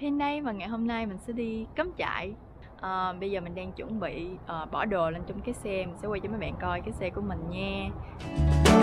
chào và ngày hôm nay mình sẽ đi cắm trại. À, Bây giờ mình đang chuẩn bị à, bỏ đồ lên trong cái xe, mình sẽ quay cho mấy bạn coi cái xe của mình nha.